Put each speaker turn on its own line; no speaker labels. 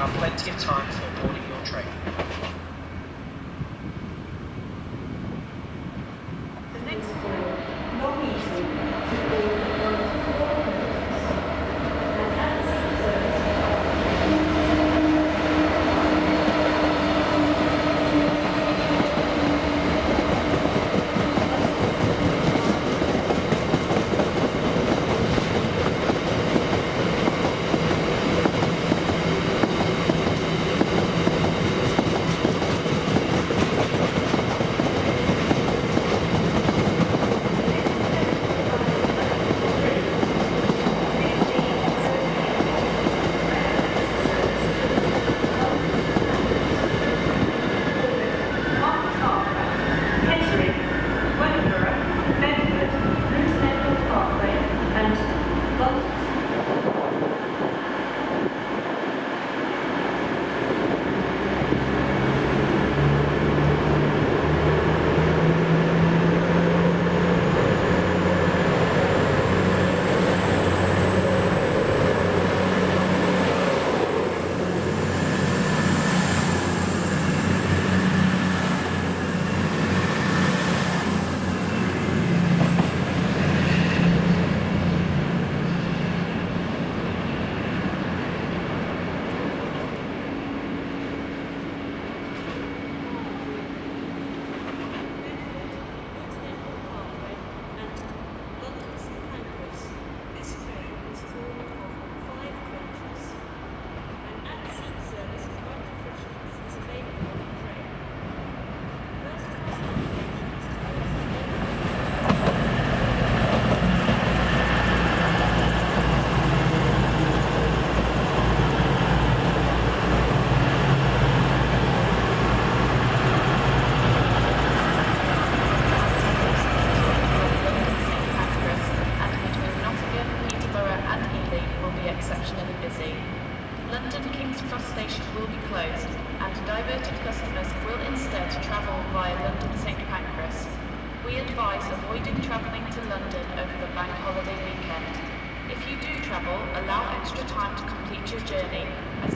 are plenty of time for boarding your train. advise avoiding travelling to London over the bank holiday weekend. If you do travel, allow extra time to complete your journey, as